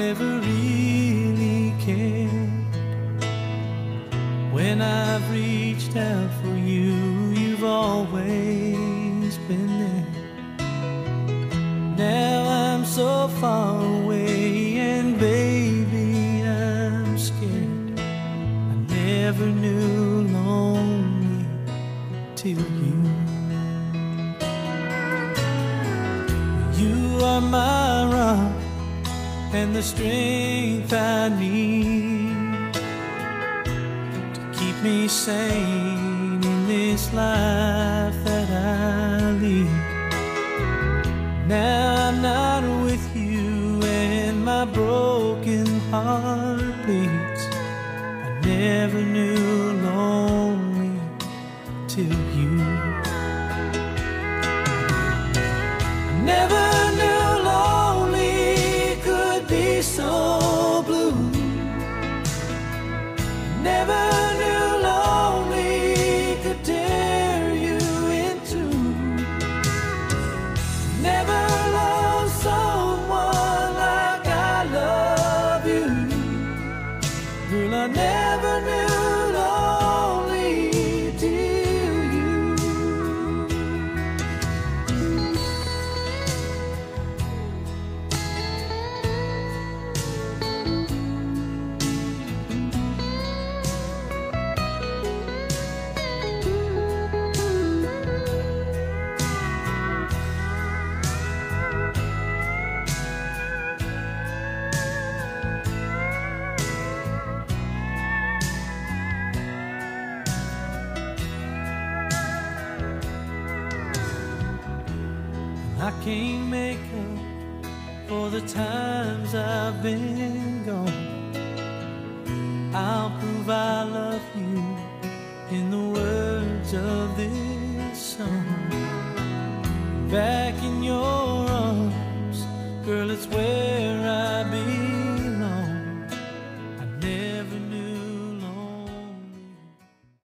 never, ever really cared. When I've reached out for you, you've always been there. Now I'm so far away, and baby, I'm scared. I never knew lonely till you. You are my rock and the strength I need to keep me sane in this life that I lead. Now I'm not with you, and my broken heart bleeds. I never knew so blue. Never knew lonely could tear you in two. Never loved someone like I love you. Girl, I never I can't make up for the times I've been gone. I'll prove I love you in the words of this song. Back in your